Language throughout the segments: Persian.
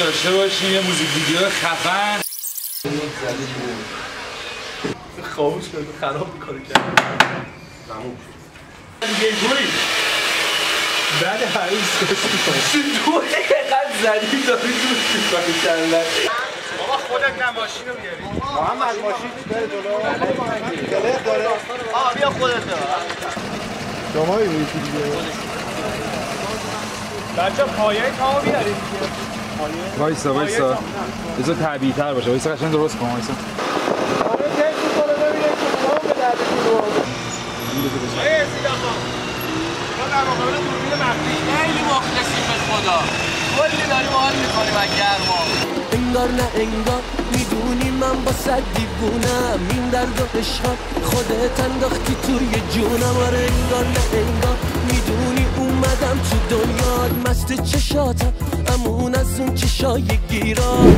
داشته باشیم یه موزیک ویدیو خفن. خاموش کنه خراب می‌کنه کرد. تموم. بعد هنوز سوش می‌کنه دو دقیقه زدی داری دوست می‌کنی کردن بابا خودت نه ماشین رو بیاری. محمد ماشین بره جلو؟ دلت داره آه بیا خودت شما بچه پایه تمام بیارید. وایسا وایسا. بذار طبیعی تر باشه. وایسا قشنگ درست کن وایسا. آره تست می‌کنه ببینه که به درد. ما در مقابل دوربین مخفی خیلی مخلصیم به خدا. کلی داریم حال می‌کنیم از گرما. انگار نه انگار می‌دونی من با صد دیوونم این درد و عشقات خودت انداختی توی جونم. آره انگار نه انگار می‌دونی اومدم تو دنیات مست چشاتم امون از اون چشای گیرام.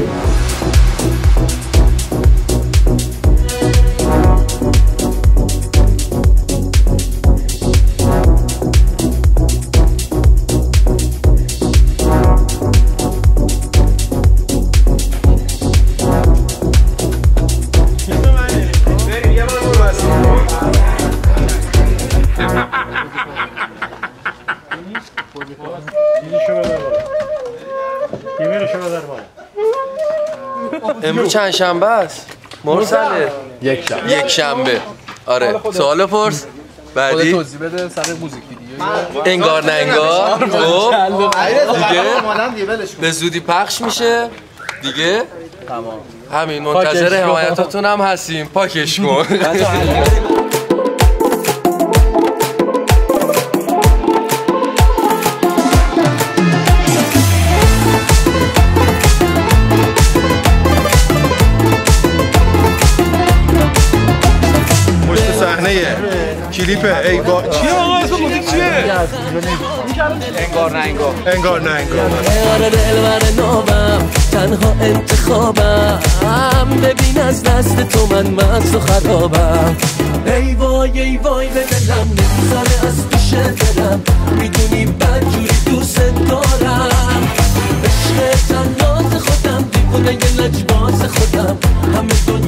امروز چند شنبه است مرسله یک شنبه یک شنبه آره سوال پرس بعدی توضیح بده سر موزیکی دیگه انگار نه انگار مانم ولش به زودی پخش میشه دیگه تمام همین منتظر حمایتاتون هم هستیم پاکش کن کلیپ ای با چیه آقا اسم موزیک چیه؟ انگار نه انگار. انگار نه انگار دلبر تنها انتخابم. ببین از دست تو من مغز و خرابم. ای وای ای وای به دلم نمی‌ذاره از پیش دلم می‌دونی بدجوری دوست دارم. عشق تنات خودم دیوونه یه لجباز خودم. همه دنیا